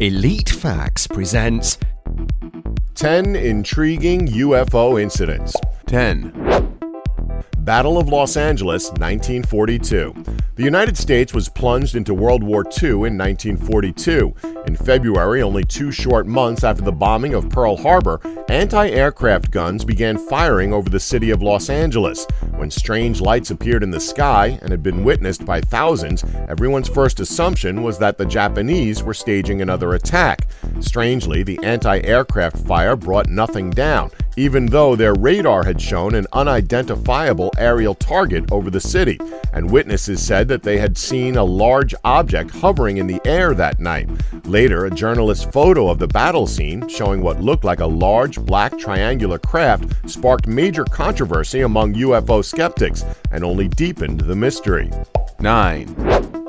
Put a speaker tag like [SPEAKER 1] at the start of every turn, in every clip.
[SPEAKER 1] Elite Facts presents
[SPEAKER 2] 10 intriguing UFO incidents.
[SPEAKER 3] 10.
[SPEAKER 2] Battle of Los Angeles, 1942. The United States was plunged into World War II in 1942. In February, only two short months after the bombing of Pearl Harbor, anti aircraft guns began firing over the city of Los Angeles. When strange lights appeared in the sky and had been witnessed by thousands, everyone's first assumption was that the Japanese were staging another attack. Strangely, the anti aircraft fire brought nothing down, even though their radar had shown an unidentifiable aerial target over the city, and witnesses said that they had seen a large object hovering in the air that night. Later, a journalist's photo of the battle scene, showing what looked like a large black triangular craft, sparked major controversy among UFO skeptics and only deepened the mystery.
[SPEAKER 3] 9.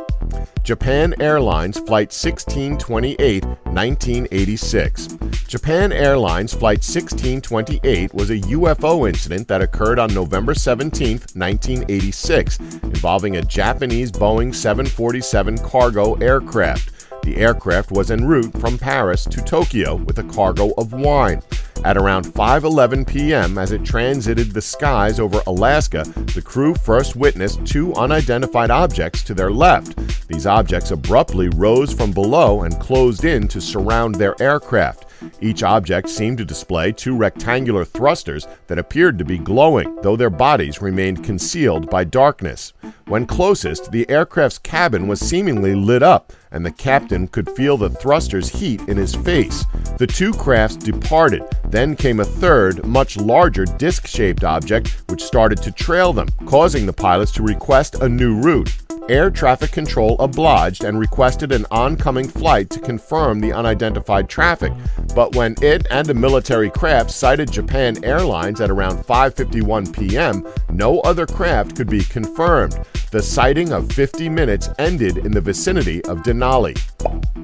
[SPEAKER 2] Japan Airlines Flight 1628, 1986. Japan Airlines Flight 1628 was a UFO incident that occurred on November 17, 1986, involving a Japanese Boeing 747 cargo aircraft. The aircraft was en route from Paris to Tokyo with a cargo of wine. At around 5:11 p.m., as it transited the skies over Alaska, the crew first witnessed two unidentified objects to their left. These objects abruptly rose from below and closed in to surround their aircraft. Each object seemed to display two rectangular thrusters that appeared to be glowing, though their bodies remained concealed by darkness. When closest, the aircraft's cabin was seemingly lit up, and the captain could feel the thruster's heat in his face. The two crafts departed. Then came a third, much larger disc shaped object which started to trail them, causing the pilots to request a new route. Air traffic control obliged and requested an oncoming flight to confirm the unidentified traffic. But when it and a military craft sighted Japan Airlines at around 5:51 p.m., no other craft could be confirmed. The sighting of 50 minutes ended in the vicinity of Denali.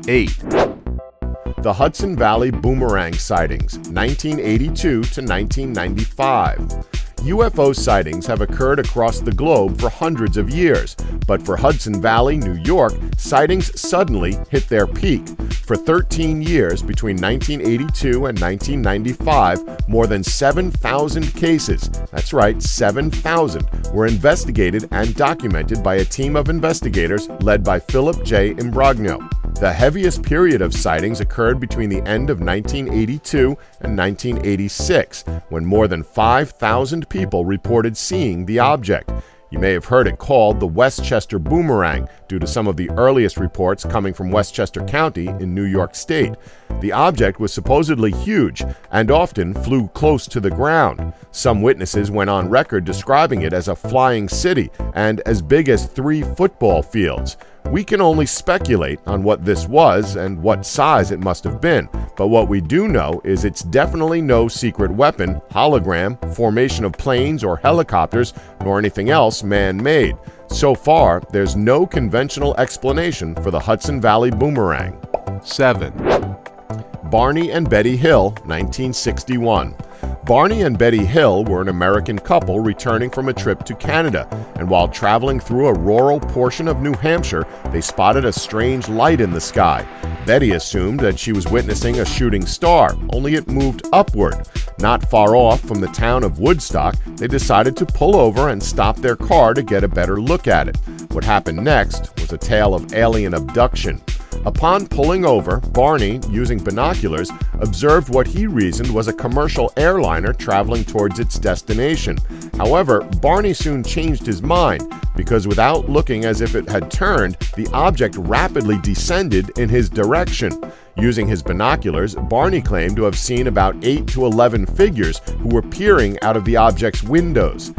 [SPEAKER 3] 8.
[SPEAKER 2] The Hudson Valley Boomerang Sightings, 1982 to 1995. UFO sightings have occurred across the globe for hundreds of years, but for Hudson Valley, New York, sightings suddenly hit their peak. For 13 years, between 1982 and 1995, more than 7,000 cases, that's right, 7,000, were investigated and documented by a team of investigators led by Philip J. Imbrogno. The heaviest period of sightings occurred between the end of 1982 and 1986, when more than 5,000 people reported seeing the object. You may have heard it called the Westchester Boomerang due to some of the earliest reports coming from Westchester County in New York State. The object was supposedly huge and often flew close to the ground. Some witnesses went on record describing it as a flying city and as big as three football fields. We can only speculate on what this was and what size it must have been, but what we do know is it's definitely no secret weapon, hologram, formation of planes or helicopters, nor anything else man made. So far, there's no conventional explanation for the Hudson Valley boomerang.
[SPEAKER 3] 7.
[SPEAKER 2] Barney and Betty Hill, 1961. Barney and Betty Hill were an American couple returning from a trip to Canada, and while traveling through a rural portion of New Hampshire, they spotted a strange light in the sky. Betty assumed that she was witnessing a shooting star, only it moved upward. Not far off from the town of Woodstock, they decided to pull over and stop their car to get a better look at it. What happened next was a tale of alien abduction. Upon pulling over, Barney, using binoculars, observed what he reasoned was a commercial airliner traveling towards its destination. However, Barney soon changed his mind because without looking as if it had turned, the object rapidly descended in his direction. Using his binoculars, Barney claimed to have seen about 8 to 11 figures who were peering out of the object's windows.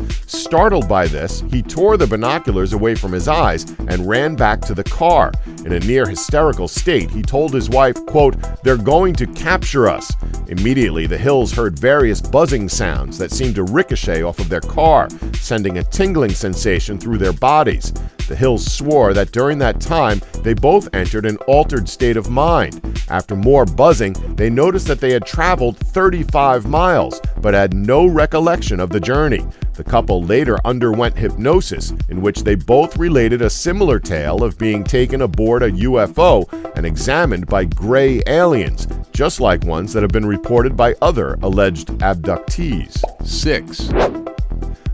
[SPEAKER 2] Startled by this, he tore the binoculars away from his eyes and ran back to the car. In a near hysterical state, he told his wife, quote, They're going to capture us. Immediately, the Hills heard various buzzing sounds that seemed to ricochet off of their car, sending a tingling sensation through their bodies. The Hills swore that during that time, they both entered an altered state of mind. After more buzzing, they noticed that they had traveled 35 miles, but had no recollection of the journey. The couple later underwent hypnosis, in which they both related a similar tale of being taken aboard a UFO and examined by gray aliens, just like ones that have been reported by other alleged abductees.
[SPEAKER 3] 6,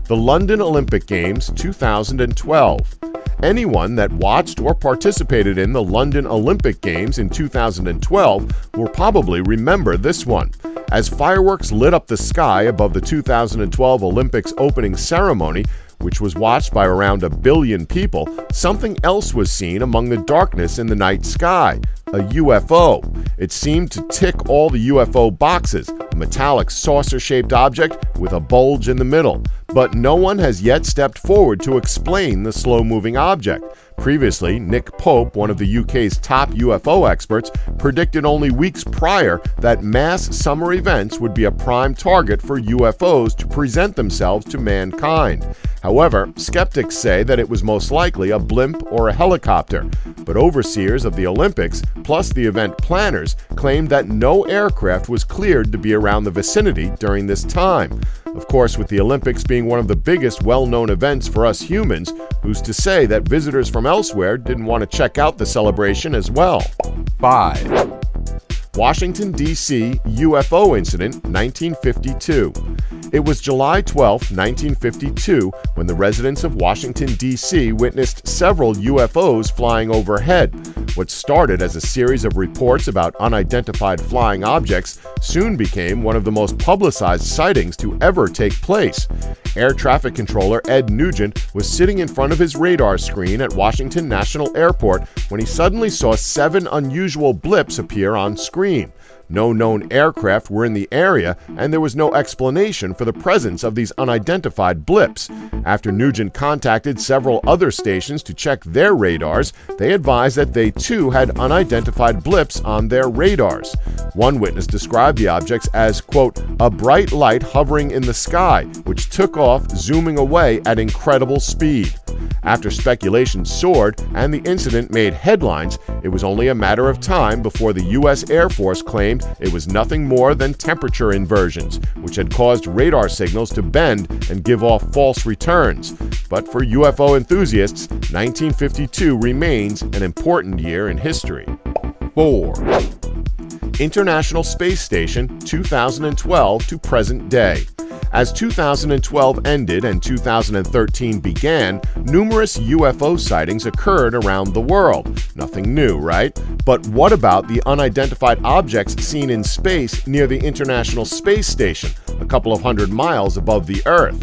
[SPEAKER 2] The London Olympic Games 2012. Anyone that watched or participated in the London Olympic Games in 2012 will probably remember this one. As fireworks lit up the sky above the 2012 Olympics opening ceremony, which was watched by around a billion people, something else was seen among the darkness in the night sky a UFO. It seemed to tick all the UFO boxes metallic saucer shaped object with a bulge in the middle. But no one has yet stepped forward to explain the slow moving object. Previously, Nick Pope, one of the UK's top UFO experts, predicted only weeks prior that mass summer events would be a prime target for UFOs to present themselves to mankind. However, skeptics say that it was most likely a blimp or a helicopter, but overseers of the Olympics, plus the event planners, claimed that no aircraft was cleared to be around the vicinity during this time. Of course, with the Olympics being one of the biggest well known events for us humans, who's to say that visitors from elsewhere didn't want to check out the celebration as well?
[SPEAKER 3] 5,
[SPEAKER 2] Washington, D.C. UFO Incident 1952. It was July 12, 1952, when the residents of Washington, D.C. witnessed several UFOs flying overhead. What started as a series of reports about unidentified flying objects soon became one of the most publicized sightings to ever take place. Air traffic controller Ed Nugent was sitting in front of his radar screen at Washington National Airport when he suddenly saw seven unusual blips appear on screen. No known aircraft were in the area, and there was no explanation for the presence of these unidentified blips. After Nugent contacted several other stations to check their radars, they advised that they too had unidentified blips on their radars. One witness described the objects as, quote, a bright light hovering in the sky, which took off, zooming away at incredible speed. After speculation soared and the incident made headlines, it was only a matter of time before the U.S. Air Force claimed it was nothing more than temperature inversions, which had caused radar signals to bend and give off false returns. But for UFO enthusiasts, 1952 remains an important year in history.
[SPEAKER 3] 4,
[SPEAKER 2] International Space Station 2012 to present day. As 2012 ended and 2013 began, numerous UFO sightings occurred around the world. Nothing new, right? But what about the unidentified objects seen in space near the International Space Station, a couple of hundred miles above the Earth?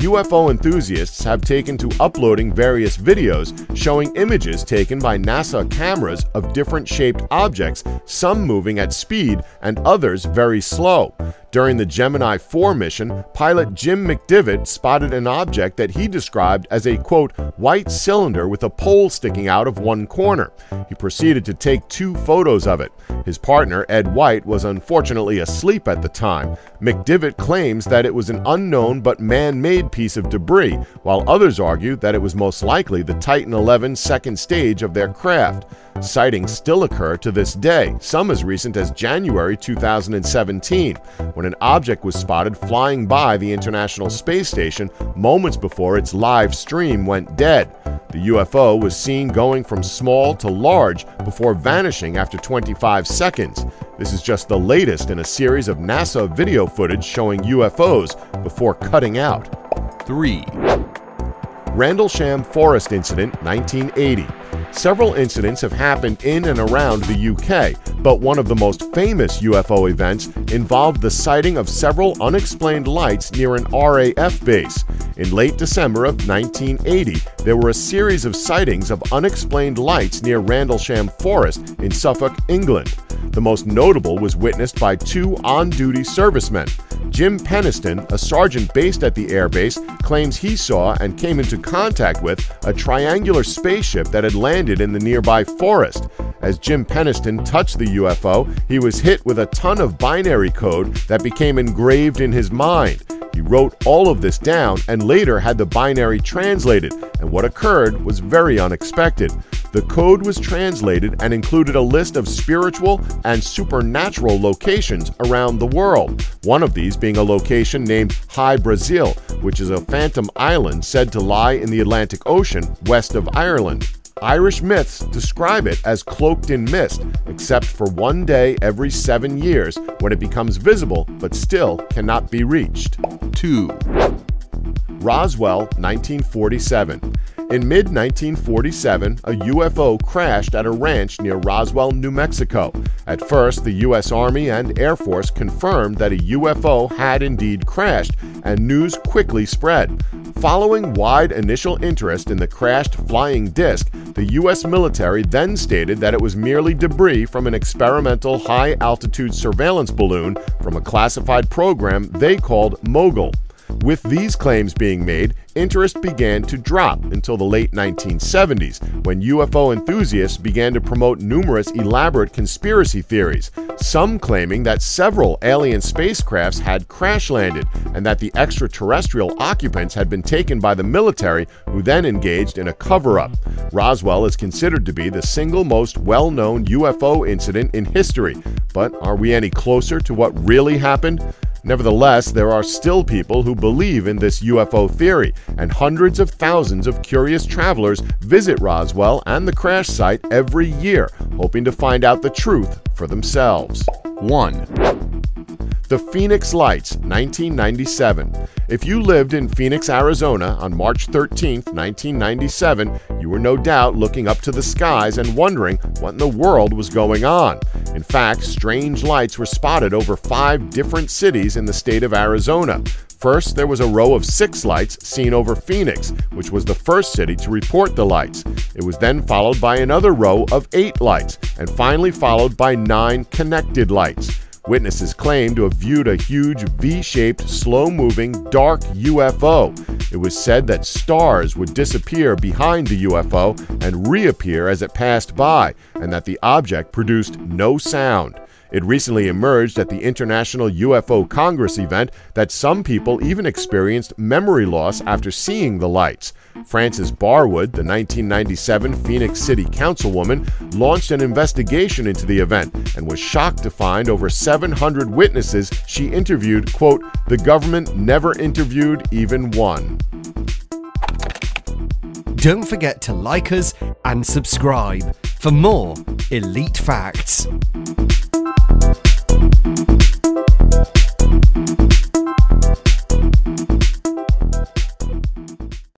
[SPEAKER 2] UFO enthusiasts have taken to uploading various videos showing images taken by NASA cameras of different shaped objects, some moving at speed and others very slow. During the Gemini 4 mission, pilot Jim McDivitt spotted an object that he described as a quote, white cylinder with a pole sticking out of one corner. He proceeded to take two photos of it. His partner, Ed White, was unfortunately asleep at the time. McDivitt claims that it was an unknown but man made piece of debris, while others argue that it was most likely the Titan 11 second stage of their craft. Sightings still occur to this day, some as recent as January 2017, when an object was spotted flying by the International Space Station moments before its live stream went dead. The UFO was seen going from small to large before vanishing after 25 seconds. This is just the latest in a series of NASA video footage showing UFOs before cutting out.
[SPEAKER 3] 3,
[SPEAKER 2] Rendlesham Forest Incident 1980. Several incidents have happened in and around the UK, but one of the most famous UFO events involved the sighting of several unexplained lights near an RAF base. In late December of 1980, there were a series of sightings of unexplained lights near Rendlesham Forest in Suffolk, England. The most notable was witnessed by two on duty servicemen. Jim Penniston, a sergeant based at the airbase, claims he saw and came into contact with a triangular spaceship that had landed in the nearby forest. As Jim Penniston touched the UFO, he was hit with a ton of binary code that became engraved in his mind. He wrote all of this down and later had the binary translated, and what occurred was very unexpected. The code was translated and included a list of spiritual and supernatural locations around the world, one of these being a location named Hy-Brasil, which is a phantom island said to lie in the Atlantic Ocean west of Ireland. Irish myths describe it as cloaked in mist, except for one day every seven years when it becomes visible but still cannot be reached.
[SPEAKER 3] 2,
[SPEAKER 2] Roswell, 1947. In mid 1947, a UFO crashed at a ranch near Roswell, New Mexico. At first, the U.S. Army and Air Force confirmed that a UFO had indeed crashed, and news quickly spread. Following wide initial interest in the crashed flying disc, the U.S. military then stated that it was merely debris from an experimental high altitude surveillance balloon from a classified program they called Mogul. With these claims being made, interest began to drop until the late 1970s, when UFO enthusiasts began to promote numerous elaborate conspiracy theories, some claiming that several alien spacecrafts had crash landed and that the extraterrestrial occupants had been taken by the military, who then engaged in a cover up. Roswell is considered to be the single most well known UFO incident in history, but are we any closer to what really happened? Nevertheless, there are still people who believe in this UFO theory, and hundreds of thousands of curious travelers visit Roswell and the crash site every year, hoping to find out the truth for themselves.
[SPEAKER 3] 1,
[SPEAKER 2] The Phoenix Lights, 1997. If you lived in Phoenix, Arizona on March 13, 1997, you were no doubt looking up to the skies and wondering what in the world was going on. In fact, strange lights were spotted over five different cities in the state of Arizona. First, there was a row of six lights seen over Phoenix, which was the first city to report the lights. It was then followed by another row of eight lights, and finally followed by nine connected lights. Witnesses claim to have viewed a huge V shaped, slow moving, dark UFO. It was said that stars would disappear behind the UFO and reappear as it passed by, and that the object produced no sound. It recently emerged at the International UFO Congress event that some people even experienced memory loss after seeing the lights. Frances Barwood, the 1997 Phoenix City Councilwoman, launched an investigation into the event and was shocked to find over 700 witnesses she interviewed, quote, the government never interviewed even one.
[SPEAKER 1] Don't forget to like us and subscribe for more elite facts.